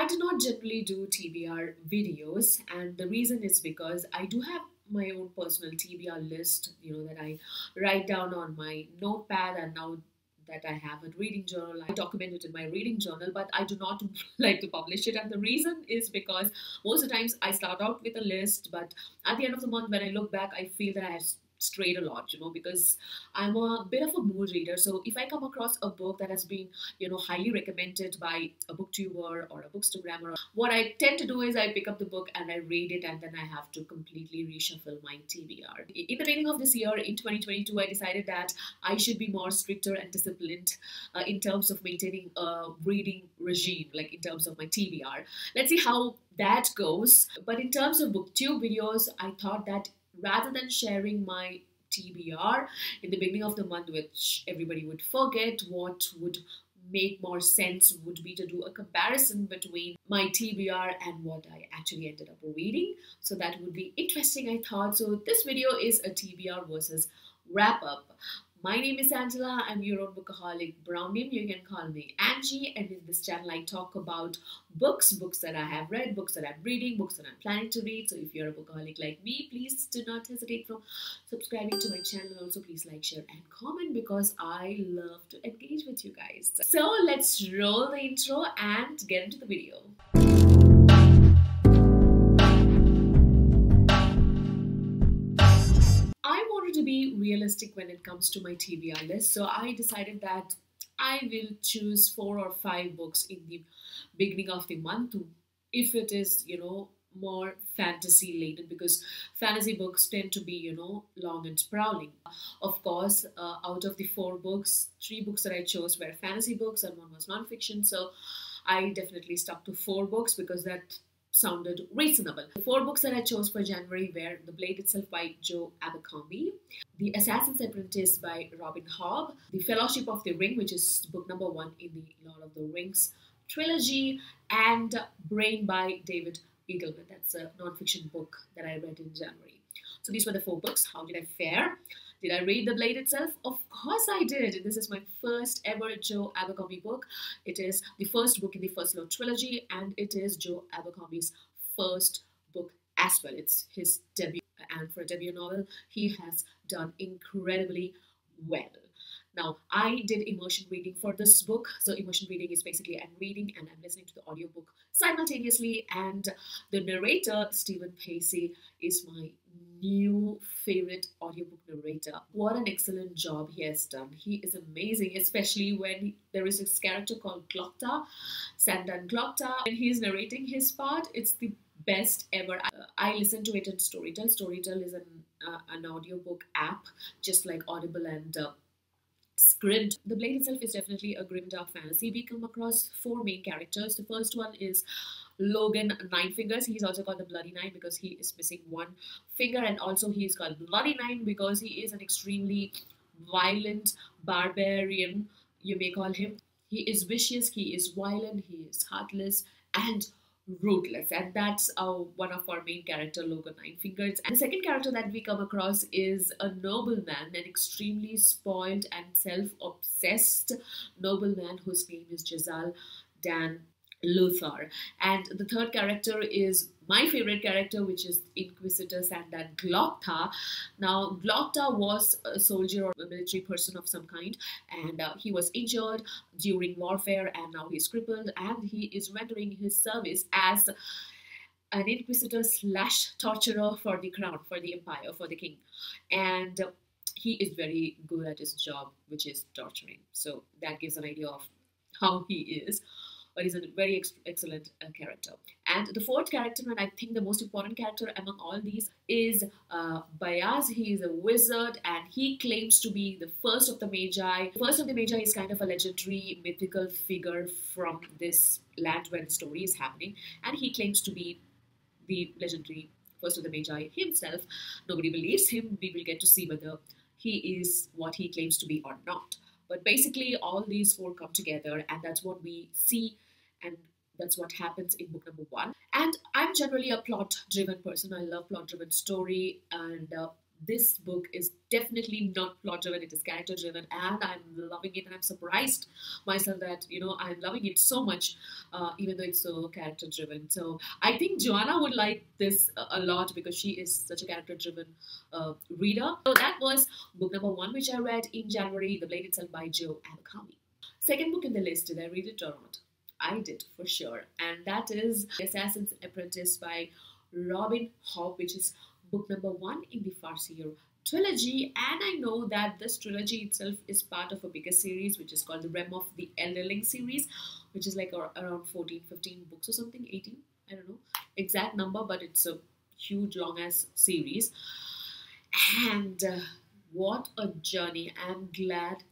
I do not generally do TBR videos, and the reason is because I do have my own personal TBR list, you know, that I write down on my notepad, and now that I have a reading journal, I document it in my reading journal, but I do not like to publish it. And the reason is because most of the times I start out with a list, but at the end of the month, when I look back, I feel that I have strayed a lot, you know, because I'm a bit of a mood reader. So if I come across a book that has been, you know, highly recommended by a booktuber or a bookstagrammer, what I tend to do is I pick up the book and I read it and then I have to completely reshuffle my TBR. In the beginning of this year, in 2022, I decided that I should be more stricter and disciplined uh, in terms of maintaining a reading regime, like in terms of my TBR. Let's see how that goes. But in terms of booktube videos, I thought that rather than sharing my TBR in the beginning of the month, which everybody would forget, what would make more sense would be to do a comparison between my TBR and what I actually ended up reading. So that would be interesting, I thought. So this video is a TBR versus wrap up. My name is Angela. I'm your own bookaholic brown name. You can call me Angie. And in this channel, I talk about books, books that I have read, books that I'm reading, books that I'm planning to read. So if you're a bookaholic like me, please do not hesitate from subscribing to my channel. Also, please like, share, and comment because I love to engage with you guys. So let's roll the intro and get into the video. Be realistic when it comes to my TBR list. So I decided that I will choose four or five books in the beginning of the month if it is, you know, more fantasy laden because fantasy books tend to be, you know, long and sprawling. Of course, uh, out of the four books, three books that I chose were fantasy books and one was nonfiction. So I definitely stuck to four books because that sounded reasonable. The four books that I chose for January were The Blade Itself by Joe Abercrombie, The Assassin's Apprentice by Robin Hobb, The Fellowship of the Ring, which is book number one in the Lord of the Rings trilogy, and Brain by David Eagleman. That's a nonfiction book that I read in January. So these were the four books. How did I fare? Did I read The Blade itself? Of course I did. This is my first ever Joe Abercrombie book. It is the first book in the First Law trilogy, and it is Joe Abercrombie's first book as well. It's his debut, and for a debut novel, he has done incredibly well. Now, I did immersion reading for this book. So, immersion reading is basically I'm reading and I'm listening to the audiobook simultaneously. And the narrator, Steven Pacey, is my new favorite audiobook narrator. What an excellent job he has done. He is amazing, especially when there is this character called Glokta, Sand dan Glokta, and he's narrating his part. It's the best ever. I listen to it in Storytel. Storytel is an, uh, an audiobook app, just like Audible and uh, Scribd. The Blade itself is definitely a grim dark fantasy. We come across four main characters. The first one is Logen Nine Fingers. He's also called the Bloody Nine because he is missing one finger, and also he is called Bloody Nine because he is an extremely violent barbarian. You may call him. He is vicious. He is violent. He is heartless and ruthless and that's uh, one of our main character logen nine fingers and the second character that we come across is a nobleman an extremely spoiled and self-obsessed nobleman whose name is jezal dan Luthar. And the third character is my favorite character, which is Inquisitor Sand dan Glokta. Now, Glokta was a soldier or a military person of some kind, and uh, he was injured during warfare, and now he's crippled, and he is rendering his service as an inquisitor slash torturer for the crown, for the empire, for the king. And he is very good at his job, which is torturing. So that gives an idea of how he is but he's a very ex- excellent uh, character. And the fourth character, and I think the most important character among all these, is uh, Bayaz. He is a wizard and he claims to be the first of the Magi. The first of the Magi is kind of a legendary mythical figure from this land where the story is happening, and he claims to be the legendary first of the Magi himself. Nobody believes him. We will get to see whether he is what he claims to be or not. But basically, all these four come together, and that's what we see, and that's what happens in book number one. And I'm generally a plot driven person. I love plot driven story, and uh, this book is definitely not plot driven, it is character driven, and I'm loving it. And I'm surprised myself that, you know, I'm loving it so much, uh, even though it's so character driven. So I think Joanna would like this a lot because she is such a character driven uh, reader. So that was book number one, which I read in January The Blade Itself by Joe Abercrombie. Second book in the list, did I read it or not? I did for sure, and that is the Assassin's Apprentice by Robin Hobb, which is book number one in the Farseer trilogy. And I know that this trilogy itself is part of a bigger series, which is called the Realm of the Elderling series, which is like around 14, 15 books or something, 18, I don't know exact number, but it's a huge, long ass series. And uh, what a journey! I'm glad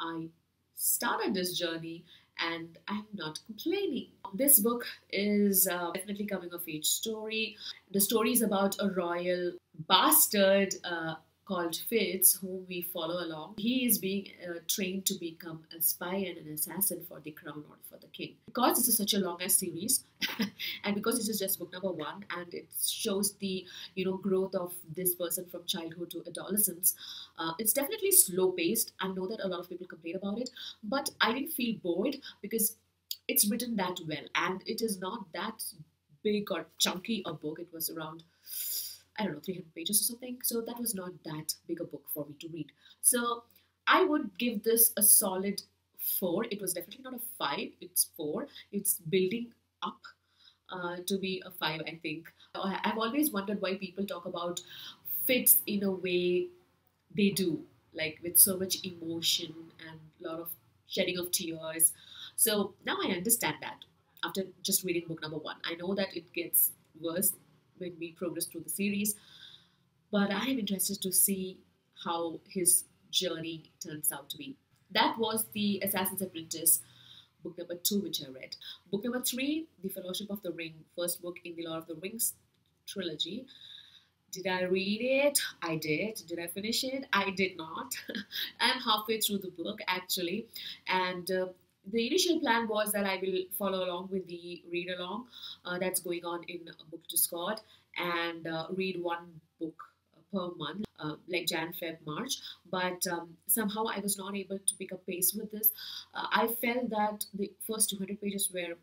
I started this journey and I'm not complaining. This book is uh, definitely coming of age story. The story is about a royal bastard uh, called Fitz, whom we follow along. He is being uh, trained to become a spy and an assassin for the crown or for the king. Because this is such a long series, and because this is just book number one, and it shows the you know growth of this person from childhood to adolescence, uh, it's definitely slow paced. I know that a lot of people complain about it, but I didn't feel bored because it's written that well, and it is not that big or chunky a book. It was around I don't know, 300 pages or something. So that was not that big a book for me to read. So I would give this a solid four. It was definitely not a five, it's four. It's building up uh, to be a five, I think. I've always wondered why people talk about Fitz in a way they do, like with so much emotion and a lot of shedding of tears. So now I understand that after just reading book number one. I know that it gets worse when we progress through the series. But I am interested to see how his journey turns out to be. That was the Assassin's Apprentice, book number two, which I read. Book number three, The Fellowship of the Ring, first book in the Lord of the Rings trilogy. Did I read it? I did. Did I finish it? I did not. I'm halfway through the book actually, and uh, the initial plan was that I will follow along with the read along uh, that's going on in Book Discord and uh, read one book per month, uh, like Jan, Feb, March. But um, somehow I was not able to pick up pace with this. Uh, I felt that the first 200 pages were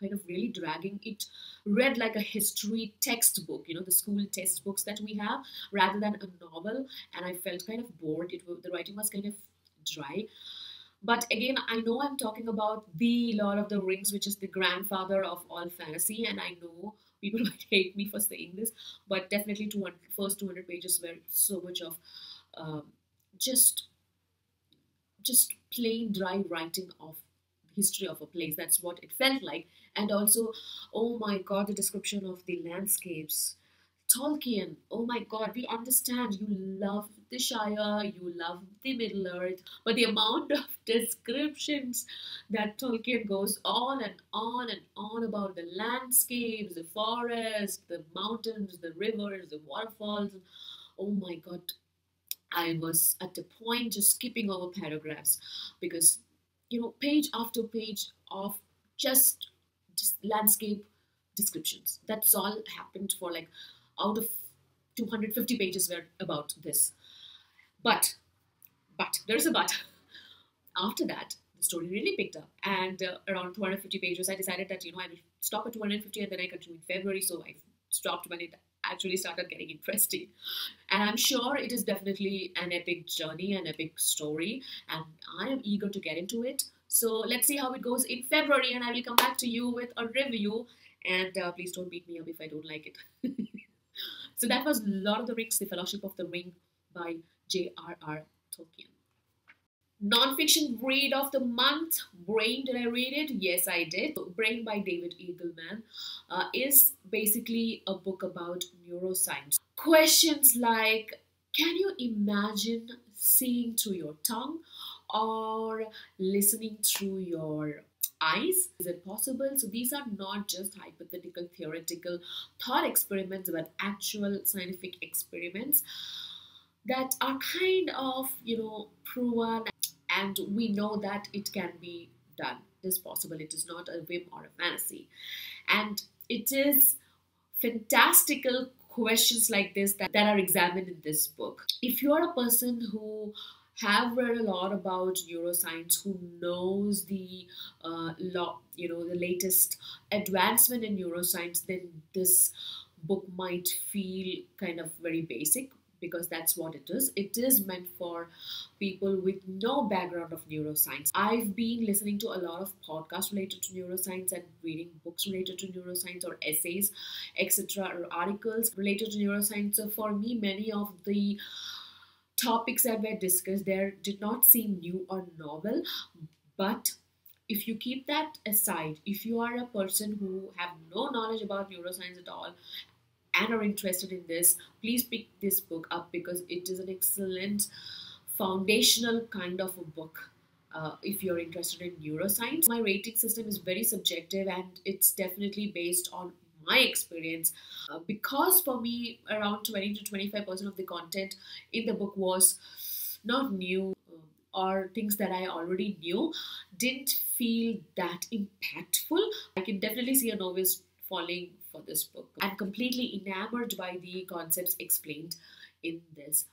kind of really dragging it read like a history textbook you know the school textbooks that we have rather than a novel and i felt kind of bored it the writing was kind of dry but again, I know I'm talking about the Lord of the Rings, which is the grandfather of all fantasy, and I know people might hate me for saying this, but definitely 200, first 200 pages were so much of um, just just plain dry writing of history of a place. That's what it felt like, and also, oh my God, the description of the landscapes Tolkien, oh my god, we understand. You love the Shire, you love the Middle Earth, but the amount of descriptions that Tolkien goes on and on and on about the landscapes, the forest, the mountains, the rivers, the waterfalls, oh my god, I was at the point just skipping over paragraphs because, you know, page after page of just, just landscape descriptions. That's all happened for like out of 250 pages were about this. But, but, there's a but. After that, the story really picked up. And uh, around 250 pages, I decided that, you know, I will stop at 250 and then I continue in February. So I stopped when it actually started getting interesting. And I'm sure it is definitely an epic journey, an epic story. And I am eager to get into it. So let's see how it goes in February. And I will come back to you with a review. And uh, please don't beat me up if I don't like it. So that was Lord of the Rings, The Fellowship of the Ring by J.R.R. Tolkien. Non-fiction read of the month, Brain. Did I read it? Yes, I did. Brain by David Eagleman uh, is basically a book about neuroscience. Questions like, can you imagine seeing through your tongue or listening through your eyes? Is it possible? So these are not just hypothetical, theoretical thought experiments, but actual scientific experiments that are kind of, you know, proven and we know that it can be done. It is possible. It is not a whim or a fantasy. And it is fantastical questions like this that, that are examined in this book. If you are a person who have read a lot about neuroscience, who knows the uh, law, you know, the latest advancement in neuroscience, then this book might feel kind of very basic because that's what it is. It is meant for people with no background of neuroscience. I've been listening to a lot of podcasts related to neuroscience and reading books related to neuroscience or essays, etc., or articles related to neuroscience. So for me, many of the topics that were discussed there did not seem new or novel, but if you keep that aside, if you are a person who have no knowledge about neuroscience at all and are interested in this, please pick this book up because it is an excellent foundational kind of a book. Uh, if you're interested in neuroscience, my rating system is very subjective and it's definitely based on my experience uh, because for me around 20 to 25 percent of the content in the book was not new uh, or things that I already knew didn't feel that impactful. I can definitely see a novice falling for this book. I'm completely enamored by the concepts explained in this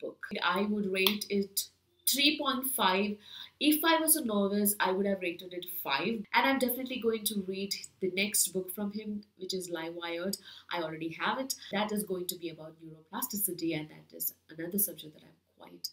book. I would rate it 3.5. If I was a novice, I would have rated it 5. And I'm definitely going to read the next book from him, which is Livewired. I already have it. That is going to be about neuroplasticity, and that is another subject that I'm quite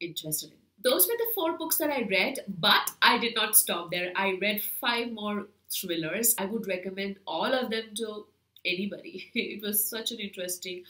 interested in. Those were the four books that I read, but I did not stop there. I read five more thrillers. I would recommend all of them to anybody. It was such an interesting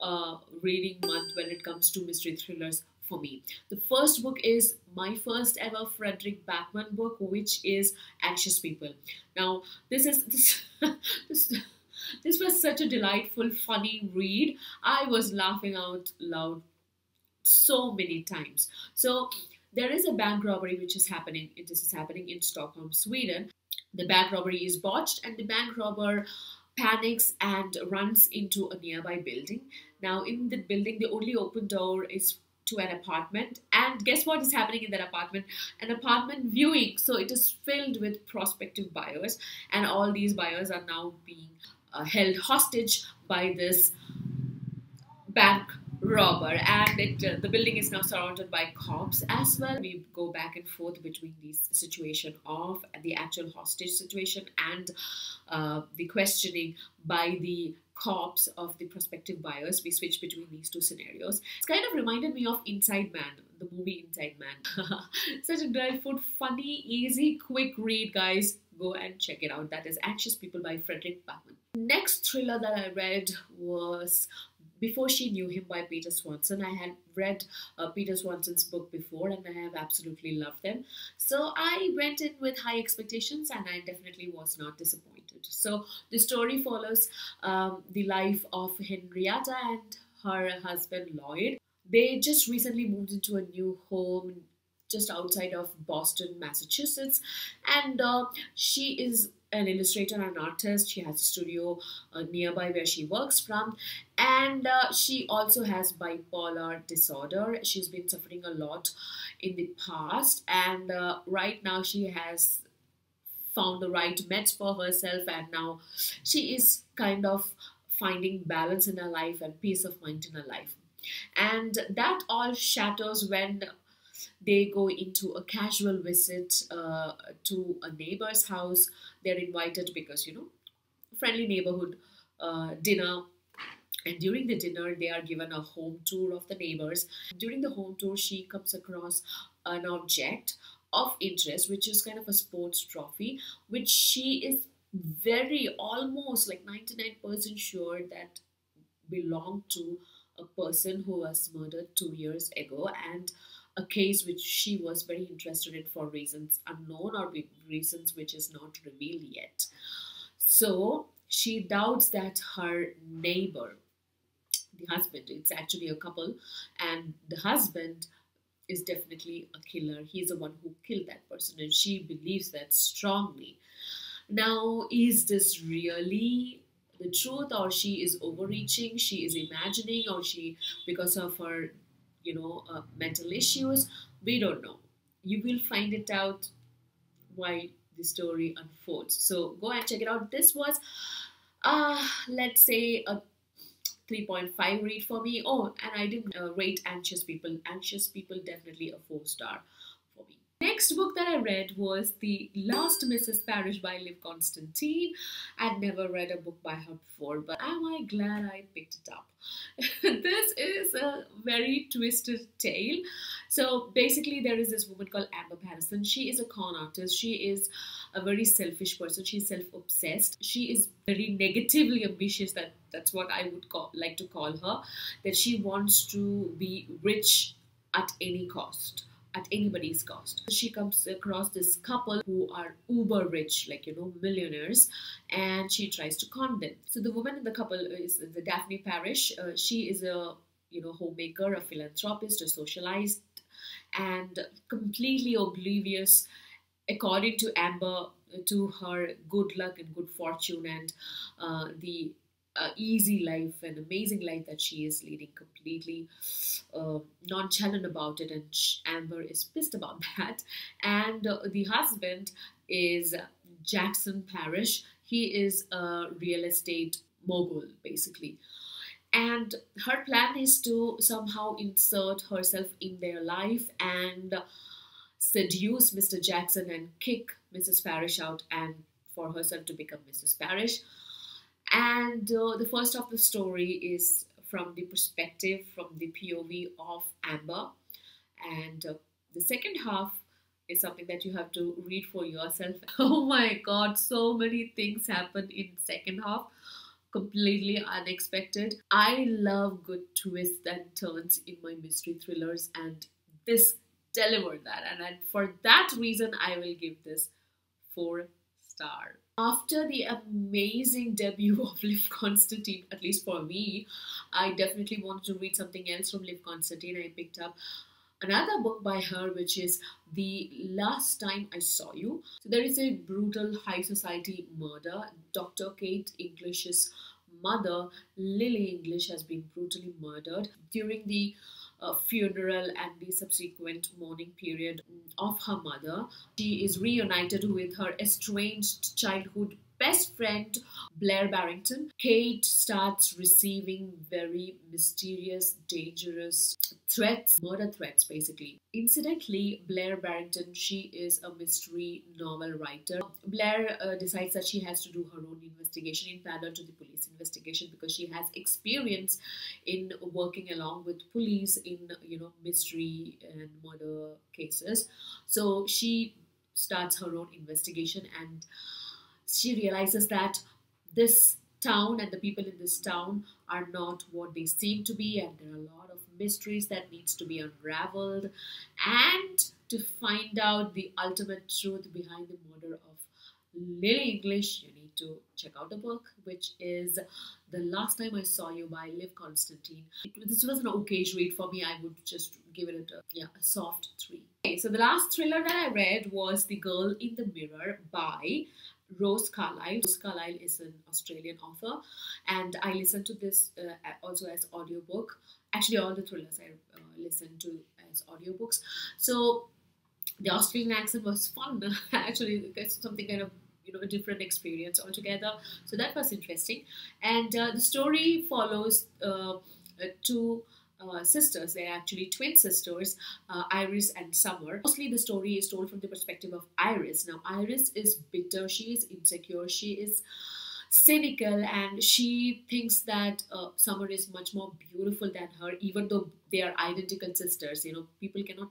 uh, reading month when it comes to mystery thrillers for me. The first book is my first ever Fredrik Backman book, which is Anxious People. Now, this is this, this, this was such a delightful, funny read. I was laughing out loud so many times. So there is a bank robbery which is happening. This is happening in Stockholm, Sweden. The bank robbery is botched, and the bank robber panics and runs into a nearby building. Now, in the building, the only open door is to an apartment. And guess what is happening in that apartment? An apartment viewing. So it is filled with prospective buyers. And all these buyers are now being uh, held hostage by this bank robber. And it, uh, the building is now surrounded by cops as well. We go back and forth between this situation of the actual hostage situation and uh, the questioning by the cops of the prospective buyers. We switch between these two scenarios. It's kind of reminded me of Inside Man, the movie Inside Man. Such a delightful, funny, easy, quick read, guys. Go and check it out. That is Anxious People by Fredrik Backman. Next thriller that I read was before she knew him by Peter Swanson. I had read uh, Peter Swanson's book before and I have absolutely loved them. So I went in with high expectations and I definitely was not disappointed. So the story follows um, the life of Henrietta and her husband Lloyd. They just recently moved into a new home just outside of Boston, Massachusetts, and uh, she is an illustrator and an artist. She has a studio uh, nearby where she works from, and uh, she also has bipolar disorder. She's been suffering a lot in the past, and uh, right now she has found the right match for herself, and now she is kind of finding balance in her life and peace of mind in her life. And that all shatters when they go into a casual visit uh, to a neighbor's house. They're invited because, you know, friendly neighborhood uh, dinner. And during the dinner, they are given a home tour of the neighbors. During the home tour, she comes across an object of interest, which is kind of a sports trophy, which she is very almost like 99% sure that belonged to a person who was murdered two years ago and a case which she was very interested in for reasons unknown or reasons which is not revealed yet. So she doubts that her neighbor, the husband, it's actually a couple, and the husband is definitely a killer. He's the one who killed that person, and she believes that strongly. Now, is this really the truth, or she is overreaching? She is imagining, or she, because of her you know, uh, mental issues. We don't know. You will find it out while the story unfolds. So go and check it out. This was, uh, let's say, a 3.5 rate for me. Oh, and I didn't uh, rate Anxious People. Anxious People definitely a 4 star for me. Next book that I read was The Last Mrs. Parrish by Liv Constantine. I'd never read a book by her before, but am I glad I picked it up? this is a very twisted tale. So basically, there is this woman called Amber Patterson. She is a con artist. She is a very selfish person. She's self-obsessed. She is very negatively ambitious. That that's what I would call like to call her. That she wants to be rich at any cost at anybody's cost. She comes across this couple who are uber rich, like you know, millionaires, and she tries to con them. So the woman in the couple is the Daphne Parrish Uh, she is a you know homemaker, a philanthropist, a socialite, and completely oblivious, according to Amber, to her good luck and good fortune and uh, the uh, easy life and amazing life that she is leading completely. Uh, nonchalant about it and amber is pissed about that. And uh, the husband is jackson parrish. He is a real estate mogul basically. And her plan is to somehow insert herself in their life and seduce mr jackson and kick mrs parrish out and for herself to become mrs parrish and uh, the first of the story is from the perspective, from the POV of Amber. And uh, the second half is something that you have to read for yourself. Oh my god, so many things happen in second half. Completely unexpected. I love good twists and turns in my mystery thrillers, and this delivered that. And for that reason, I will give this four star. After the amazing debut of Liv Constantine, at least for me, I definitely wanted to read something else from Liv Constantine. I picked up another book by her, which is The Last Time I Saw You. So there is a brutal high society murder. Dr. Kate English's mother, Lily English, has been brutally murdered during the funeral and the subsequent mourning period of her mother. She is reunited with her estranged childhood best friend Blair Barrington, Kate starts receiving very mysterious, dangerous threats, murder threats basically. Incidentally, Blair Barrington, she is a mystery novel writer. Blair uh, decides that she has to do her own investigation in parallel to the police investigation because she has experience in working along with police in, you know, mystery and murder cases. So she starts her own investigation and she realizes that this town and the people in this town are not what they seem to be and there are a lot of mysteries that needs to be unraveled and to find out the ultimate truth behind the murder of Lily English you need to check out the book which is The Last Time I Saw You by Liv Constantine. This was an okay read for me. I would just give it a, yeah, a soft 3. Okay, so the last thriller that I read was The Girl in the Mirror by Rose Carlyle. Rose Carlyle is an Australian author, and I listened to this uh, also as audiobook. Actually, all the thrillers I uh, listened to as audiobooks. So the Australian accent was fun. Actually, something kind of you know a different experience altogether. So that was interesting, and uh, the story follows uh, two uh, sisters. They're actually twin sisters, uh, Iris and Summer. Mostly the story is told from the perspective of Iris. Now, Iris is bitter, she is insecure, she is cynical, and she thinks that uh, Summer is much more beautiful than her, even though they are identical sisters. You know, people cannot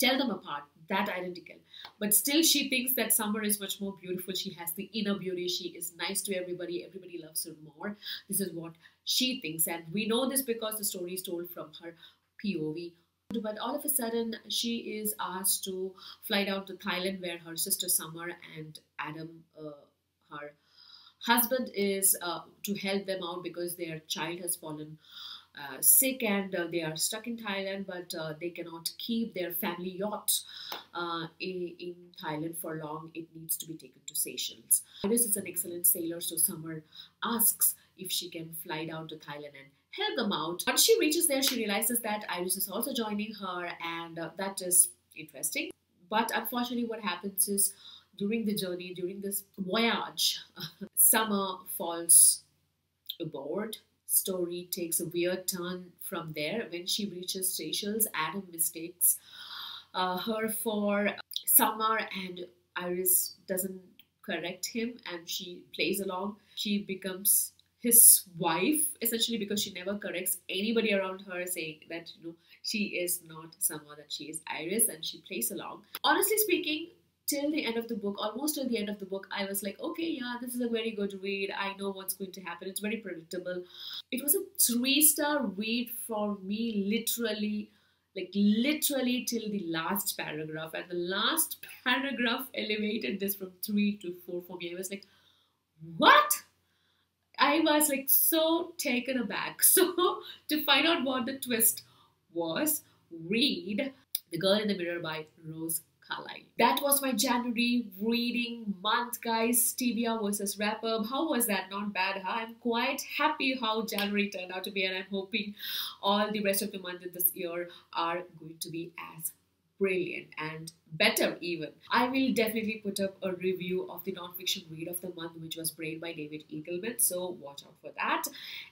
tell them apart that identical. But still she thinks that summer is much more beautiful. She has the inner beauty. She is nice to everybody. Everybody loves her more. This is what she thinks. And we know this because the story is told from her pov but all of a sudden she is asked to fly down to thailand where her sister summer and adam uh, her husband is uh, to help them out because their child has fallen uh, sick and uh, they are stuck in Thailand, but uh, they cannot keep their family yacht uh, in, in, Thailand for long. It needs to be taken to Seychelles. Iris is an excellent sailor, so Summer asks if she can fly down to Thailand and help them out. Once she reaches there, she realizes that Iris is also joining her, and uh, that is interesting. But unfortunately, what happens is during the journey, during this voyage, Summer falls aboard story takes a weird turn from there. When she reaches Seychelles, Adam mistakes uh, her for Summer, and Iris doesn't correct him, and she plays along. She becomes his wife essentially because she never corrects anybody around her saying that you know she is not Summer that she is Iris and she plays along honestly speaking till the end of the book, almost till the end of the book, I was like, okay, yeah, this is a very good read. I know what's going to happen. It's very predictable. It was a three star read for me, literally, like literally till the last paragraph. And the last paragraph elevated this from three to four for me. I was like, what? I was like so taken aback. So, to find out what the twist was, read The Girl in the Mirror by Rose Carlyle. That was my January reading month, guys. TBR versus up. How was that? Not bad, huh? I'm quite happy how January turned out to be, and I'm hoping all the rest of the month in this year are going to be as brilliant and better even. I will definitely put up a review of the nonfiction read of the month, which was Brain by David Eagleman. So watch out for that.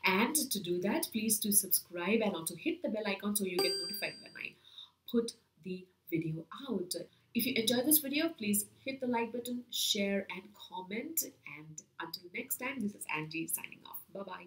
And to do that, please do subscribe and also hit the bell icon so you get notified when I put the video out. If you enjoyed this video, please hit the like button, share and comment. And until next time, this is Angie signing off. Bye-bye.